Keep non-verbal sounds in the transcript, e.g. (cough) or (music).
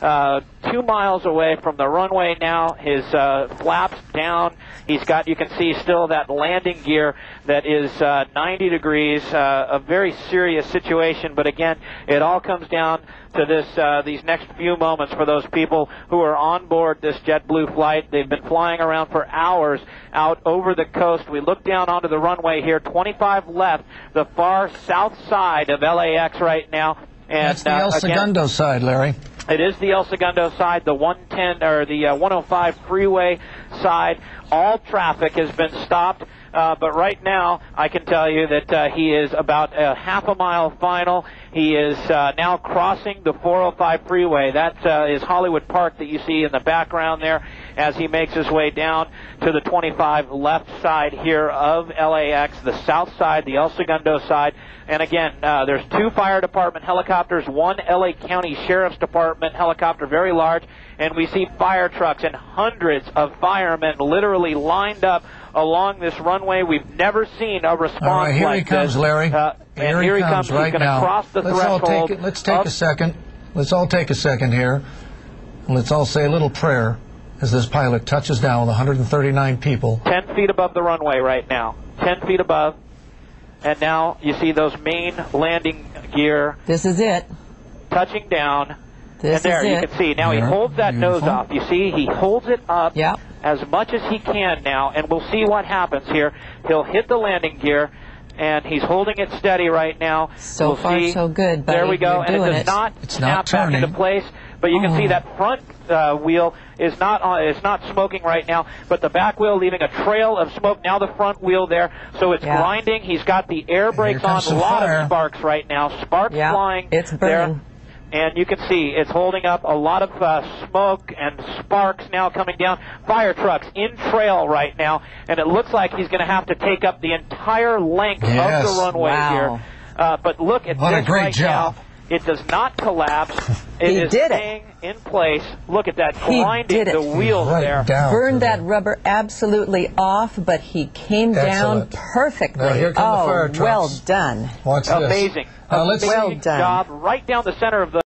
uh, two miles away from the runway now. His uh, flaps down. He's got, you can see still that landing gear that is uh, 90 degrees. Uh, a very serious situation, but again, it all comes down to this uh, these next few moments for those people who are on board this JetBlue flight. They've been flying around for hours out over the coast. We look down onto the runway here, 25 left, the far south side of LAX right now. And, That's the El uh, Segundo again, side, Larry. It is the El Segundo side, the 110 or the uh, 105 freeway side. All traffic has been stopped. Uh, but right now, I can tell you that uh, he is about a half a mile final. He is uh, now crossing the 405 freeway. That uh, is Hollywood Park that you see in the background there as he makes his way down to the 25 left side here of LAX, the south side, the El Segundo side. And again, uh, there's two fire department helicopters, one LA County Sheriff's Department helicopter, very large, and we see fire trucks and hundreds of firemen literally lined up along this runway. We've never seen a response all right, here like he comes, this. Larry. Uh, and here, here he comes, comes right He's now. cross the let's threshold. All take it, let's take a second. Let's all take a second here. Let's all say a little prayer as this pilot touches down with 139 people. 10 feet above the runway right now. 10 feet above. And now you see those main landing gear. This is it. Touching down. This and there, is you it. can see. Now There. he holds that Beautiful. nose off. You see, he holds it up Yep. as much as he can now, and we'll see what happens here. He'll hit the landing gear, and he's holding it steady right now. So we'll far, see. so good, buddy. There we go, You're and it doing does it. not It's snap not back into turning. place. But you can see Oh. that front uh, wheel is not on, it's not smoking right now, but the back wheel leaving a trail of smoke. Now the front wheel there, so it's Yeah. grinding. He's got the air brakes on. A lot fire. of sparks right now. Sparks Yeah, flying. it's there. Burning. And you can see it's holding up a lot of uh, smoke and sparks now coming down. Fire trucks in trail right now, and it looks like he's going to have to take up the entire length Yes. of the runway Wow. here. Uh, but look at What a this great right job. now. It does not collapse. (laughs) It He is did it. staying in place. Look at that He grinding did it. the wheels right there. down. Burned that rubber absolutely off, but he came down Excellent. perfectly. Now, here come the oh, fire trucks. well done. Watch this. Amazing. Uh, let's Amazing Well done. job right down the center of the